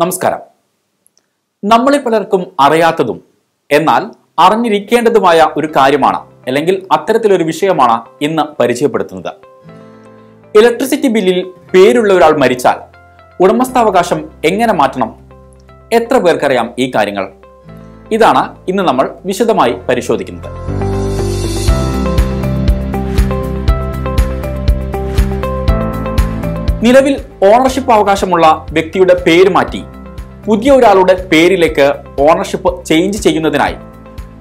നമസ്കാരം. നമ്മളിൽ പലർക്കും അറിയാത്തതും എന്നാൽ അറിഞ്ഞിരിക്കേണ്ടതുമായ ഒരു കാര്യമാണ് അല്ലെങ്കിൽ അത്തരത്തിലൊരു വിഷയമാണ് ഇന്ന് പരിചയപ്പെടുത്തുന്നത്. ഇലക്ട്രിസിറ്റി ബില്ലിൽ പേരുള്ള ഒരാൾ മരിച്ചാൽ ഉടമസ്ഥാവകാശം എങ്ങനെ മാറ്റണം? എത്ര പേർക്കറിയാം ഈ കാര്യങ്ങൾ? ഇതാണ് ഇന്ന് നമ്മൾ വിശദമായി പരിശോധിക്കുന്നത്. നിലവിൽ ഓണർഷിപ്പ് അവകാശമുള്ള വ്യക്തിയുടെ പേര് മാറ്റി പുതിയ ഒരാളുടെ പേരിലേക്ക് ഓണർഷിപ്പ് ചേഞ്ച് ചെയ്യുന്നതിനായി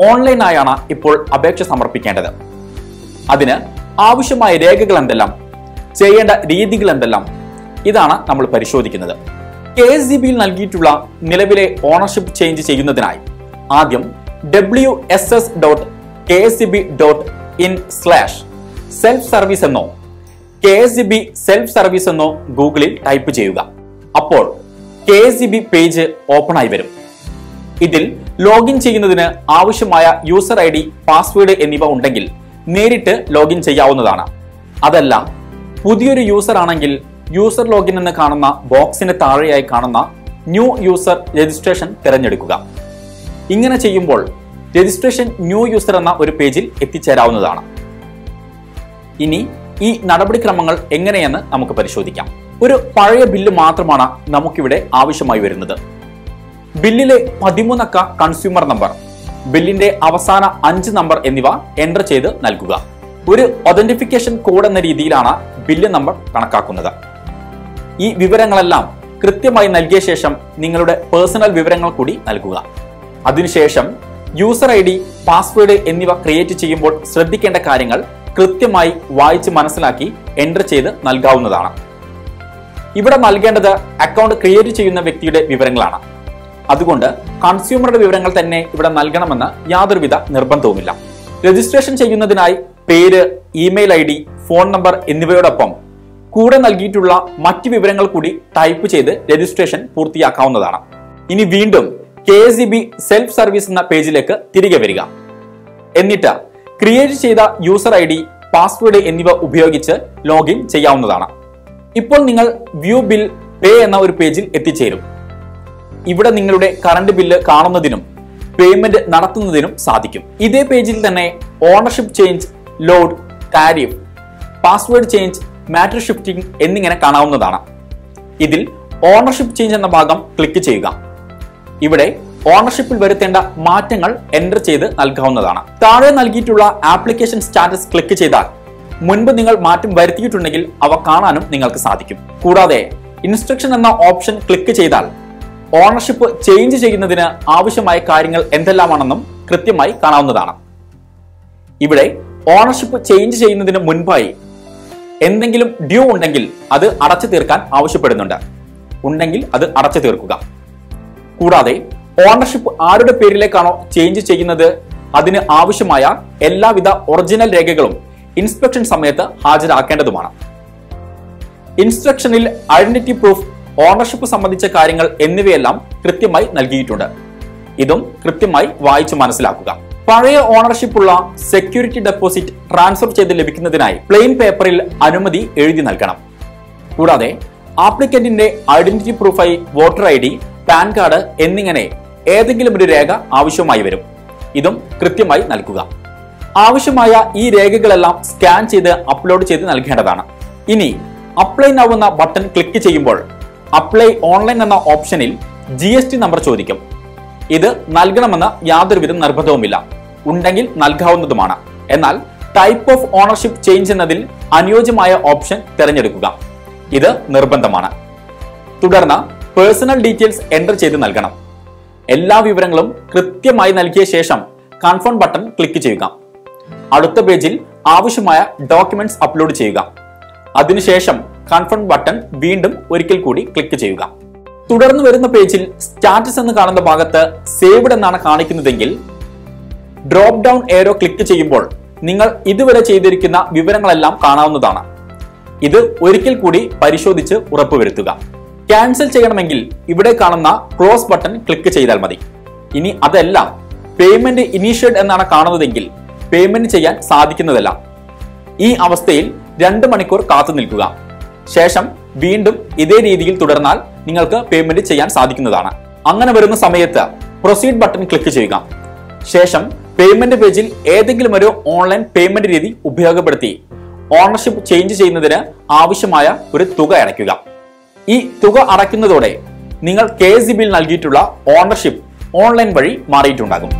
ഓൺലൈനായാണ് ഇപ്പോൾ അപേക്ഷ സമർപ്പിക്കേണ്ടത്. അതിന് ആവശ്യമായ രേഖകൾ എന്തെല്ലാം ചെയ്യേണ്ട രീതികൾ എന്തെല്ലാം ഇതാണ് നമ്മൾ പരിശോധിക്കുന്നത്. കെ എസ് ജി ബിയിൽ നൽകിയിട്ടുള്ള നിലവിലെ ഓണർഷിപ്പ് ചേഞ്ച് ചെയ്യുന്നതിനായി ആദ്യം W S S dot K S C B dot in slash self service എന്നോ K S B self service എന്നോ ഗൂഗിളിൽ ടൈപ്പ് ചെയ്യുക. അപ്പോൾ K S B page open ആയി വരും. ഇതിൽ ലോഗിൻ ചെയ്യുന്നതിന് ആവശ്യമായ യൂസർ ഐ ഡി പാസ്വേഡ് എന്നിവ ഉണ്ടെങ്കിൽ നേരിട്ട് ലോഗിൻ ചെയ്യാവുന്നതാണ്. അതല്ല പുതിയൊരു യൂസർ ആണെങ്കിൽ യൂസർ ലോഗിൻ എന്ന് കാണുന്ന ബോക്സിന് താഴെയായി കാണുന്ന ന്യൂ യൂസർ രജിസ്ട്രേഷൻ തിരഞ്ഞെടുക്കുക. ഇങ്ങനെ ചെയ്യുമ്പോൾ രജിസ്ട്രേഷൻ ന്യൂ യൂസർ എന്ന ഒരു പേജിൽ എത്തിച്ചേരാവുന്നതാണ്. ഇനി ഈ നടപടിക്രമങ്ങൾ എങ്ങനെയെന്ന് നമുക്ക് പരിശോധിക്കാം. ഒരു പഴയ ബില്ല് മാത്രമാണ് നമുക്കിവിടെ ആവശ്യമായി വരുന്നത്. ബില്ലിലെ പതിമൂന്നക്ക കൺസ്യൂമർ നമ്പർ ബില്ലിന്റെ അവസാന അഞ്ച് നമ്പർ എന്നിവ എന്റർ ചെയ്ത് നൽകുക. ഒരു ഒതന്റിഫിക്കേഷൻ കോഡ് എന്ന രീതിയിലാണ് ബില്ല് നമ്പർ കണക്കാക്കുന്നത്. ഈ വിവരങ്ങളെല്ലാം കൃത്യമായി നൽകിയ ശേഷം നിങ്ങളുടെ പേഴ്സണൽ വിവരങ്ങൾ കൂടി നൽകുക. അതിനുശേഷം യൂസർ ഐ ഡി പാസ്വേഡ് എന്നിവ ക്രിയേറ്റ് ചെയ്യുമ്പോൾ ശ്രദ്ധിക്കേണ്ട കാര്യങ്ങൾ കൃത്യമായി വായിച്ച് മനസ്സിലാക്കി എന്റർ ചെയ്ത് നൽകാവുന്നതാണ്. ഇവിടെ നൽകേണ്ടത് അക്കൗണ്ട് ക്രിയേറ്റ് ചെയ്യുന്ന വ്യക്തിയുടെ വിവരങ്ങളാണ്. അതുകൊണ്ട് കൺസ്യൂമറുടെ വിവരങ്ങൾ തന്നെ ഇവിടെ നൽകണമെന്ന് യാതൊരുവിധ നിർബന്ധവുമില്ല. രജിസ്ട്രേഷൻ ചെയ്യുന്നതിനായി പേര് email I D phone number എന്നിവയോടൊപ്പം കൂടെ നൽകിയിട്ടുള്ള മറ്റ് വിവരങ്ങൾ കൂടി ടൈപ്പ് ചെയ്ത് രജിസ്ട്രേഷൻ പൂർത്തിയാക്കാവുന്നതാണ്. ഇനി വീണ്ടും കെ സെൽഫ് സർവീസ് എന്ന പേജിലേക്ക് തിരികെ വരിക. എന്നിട്ട് ക്രിയേറ്റ് ചെയ്ത യൂസർ ഐ ഡി പാസ്വേഡ് എന്നിവ ഉപയോഗിച്ച് ലോഗിൻ ചെയ്യാവുന്നതാണ്. ഇപ്പോൾ നിങ്ങൾ വ്യൂ ബിൽ പേ എന്ന ഒരു പേജിൽ എത്തിച്ചേരും. ഇവിടെ നിങ്ങളുടെ കറണ്ട് ബില്ല് കാണുന്നതിനും പേയ്മെന്റ് നടത്തുന്നതിനും സാധിക്കും. ഇതേ പേജിൽ തന്നെ ownership change load tariff password change meter shifting എന്നിങ്ങനെ കാണാവുന്നതാണ്. ഇതിൽ ഓണർഷിപ്പ് ചേഞ്ച് എന്ന ഭാഗം ക്ലിക്ക് ചെയ്യുക. ഇവിടെ ഓണർഷിപ്പിൽ വരുത്തേണ്ട മാറ്റങ്ങൾ എന്റർ ചെയ്ത് നൽകാവുന്നതാണ്. താഴെ നൽകിയിട്ടുള്ള ആപ്ലിക്കേഷൻ സ്റ്റാറ്റസ് ക്ലിക്ക് ചെയ്താൽ മുൻപ് നിങ്ങൾ മാറ്റം വരുത്തിയിട്ടുണ്ടെങ്കിൽ അവ കാണാനും നിങ്ങൾക്ക് സാധിക്കും. കൂടാതെ ഇൻസ്ട്രക്ഷൻ എന്ന ഓപ്ഷൻ ക്ലിക്ക് ചെയ്താൽ ഓണർഷിപ്പ് ചേഞ്ച് ചെയ്യുന്നതിന് ആവശ്യമായ കാര്യങ്ങൾ എന്തെല്ലാമാണെന്നും കൃത്യമായി കാണാവുന്നതാണ്. ഇവിടെ ഓണർഷിപ്പ് ചേഞ്ച് ചെയ്യുന്നതിന് മുൻപായി എന്തെങ്കിലും ഡ്യൂ ഉണ്ടെങ്കിൽ അത് അടച്ചു തീർക്കാൻ ആവശ്യപ്പെടുന്നുണ്ട്. ഉണ്ടെങ്കിൽ അത് അടച്ചു തീർക്കുക കൂടാതെ ഓണർഷിപ്പ് ആരുടെ പേരിലേക്കാണോ ചേഞ്ച് ചെയ്യുന്നത്? അതിന് ആവശ്യമായ എല്ലാവിധ ഒറിജിനൽ രേഖകളും ഇൻസ്പെക്ഷൻ സമയത്ത് ഹാജരാക്കേണ്ടതുമാണ്. ഇൻസ്ട്രക്ഷനിൽ ഐഡന്റിറ്റി പ്രൂഫ് ഓണർഷിപ്പ് സംബന്ധിച്ച കാര്യങ്ങൾ എന്നിവയെല്ലാം കൃത്യമായി നൽകിയിട്ടുണ്ട്. ഇതും കൃത്യമായി വായിച്ചു മനസ്സിലാക്കുക. പഴയ ഓണർഷിപ്പുള്ള സെക്യൂരിറ്റി ഡെപ്പോസിറ്റ് ട്രാൻസ്ഫർ ചെയ്ത് ലഭിക്കുന്നതിനായി പ്ലെയിൻ പേപ്പറിൽ അനുമതി എഴുതി നൽകണം. കൂടാതെ ആപ്ലിക്കന്റിന്റെ identity പ്രൂഫായി voter I D PAN card എന്നിങ്ങനെ ഏതെങ്കിലും ഒരു രേഖ ആവശ്യമായി വരും. ഇതും കൃത്യമായി നൽകുക. ആവശ്യമായ ഈ രേഖകളെല്ലാം സ്കാൻ ചെയ്ത് അപ്ലോഡ് ചെയ്ത് നൽകേണ്ടതാണ്. ഇനി അപ്ലൈ നാവുന്ന ബട്ടൺ ക്ലിക്ക് ചെയ്യുമ്പോൾ അപ്ലൈ ഓൺലൈൻ എന്ന ഓപ്ഷനിൽ ജി എസ് ടി നമ്പർ ചോദിക്കും. ഇത് നൽകണമെന്ന് യാതൊരുവിധ നിർബന്ധവുമില്ല. ഉണ്ടെങ്കിൽ നൽകാവുന്നതുമാണ്. എന്നാൽ ടൈപ്പ് ഓഫ് ഓണർഷിപ്പ് ചേഞ്ച് എന്നതിൽ അനുയോജ്യമായ ഓപ്ഷൻ തിരഞ്ഞെടുക്കുക. ഇത് നിർബന്ധമാണ്. തുടർന്ന് പേഴ്സണൽ ഡീറ്റെയിൽസ് എന്റർ ചെയ്ത് നൽകണം. എല്ലാ വിവരങ്ങളും കൃത്യമായി നൽകിയ ശേഷം കൺഫേം ബട്ടൺ ക്ലിക്ക് ചെയ്യുക. അടുത്ത പേജിൽ ആവശ്യമായ ഡോക്യുമെന്റ്സ് അപ്ലോഡ് ചെയ്യുക. അതിനുശേഷം കൺഫേം ബട്ടൺ വീണ്ടും ഒരിക്കൽ കൂടി ക്ലിക്ക് ചെയ്യുക. തുടർന്ന് വരുന്ന പേജിൽ സ്റ്റാറ്റസ് എന്ന് കാണുന്ന ഭാഗത്ത് സേവ്ഡ് എന്നാണ് കാണിക്കുന്നതെങ്കിൽ ഡ്രോപ്പ് ഡൗൺ ഏരോ ക്ലിക്ക് ചെയ്യുമ്പോൾ നിങ്ങൾ ഇതുവരെ ചെയ്തിരിക്കുന്ന വിവരങ്ങളെല്ലാം കാണാവുന്നതാണ്. ഇത് ഒരിക്കൽ കൂടി പരിശോധിച്ച് ഉറപ്പുവരുത്തുക. ക്യാൻസൽ ചെയ്യണമെങ്കിൽ ഇവിടെ കാണുന്ന ക്ലോസ് ബട്ടൺ ക്ലിക്ക് ചെയ്താൽ മതി. ഇനി അതല്ല പേയ്മെന്റ് ഇനീഷ്യേഡ് എന്നാണ് കാണുന്നതെങ്കിൽ പേയ്മെന്റ് ചെയ്യാൻ സാധിക്കുന്നതല്ല. ഈ അവസ്ഥയിൽ രണ്ട് മണിക്കൂർ കാത്തു നിൽക്കുക. ശേഷം വീണ്ടും ഇതേ രീതിയിൽ തുടർന്നാൽ നിങ്ങൾക്ക് പേയ്മെന്റ് ചെയ്യാൻ സാധിക്കുന്നതാണ്. അങ്ങനെ വരുന്ന സമയത്ത് പ്രൊസീഡ് ബട്ടൺ ക്ലിക്ക് ചെയ്യുക. ശേഷം പേയ്മെന്റ് പേജിൽ ഏതെങ്കിലും ഒരു ഓൺലൈൻ പേയ്മെന്റ് രീതി ഉപയോഗപ്പെടുത്തി. ഓണർഷിപ്പ് ചേഞ്ച് ചെയ്യുന്നതിന് ആവശ്യമായ ഒരു തുക അടയ്ക്കുക. ഈ തുക അടയ്ക്കുന്നതോടെ നിങ്ങൾ കെ എസ് നൽകിയിട്ടുള്ള ഓണർഷിപ്പ് ഓൺലൈൻ വഴി മാറിയിട്ടുണ്ടാകും.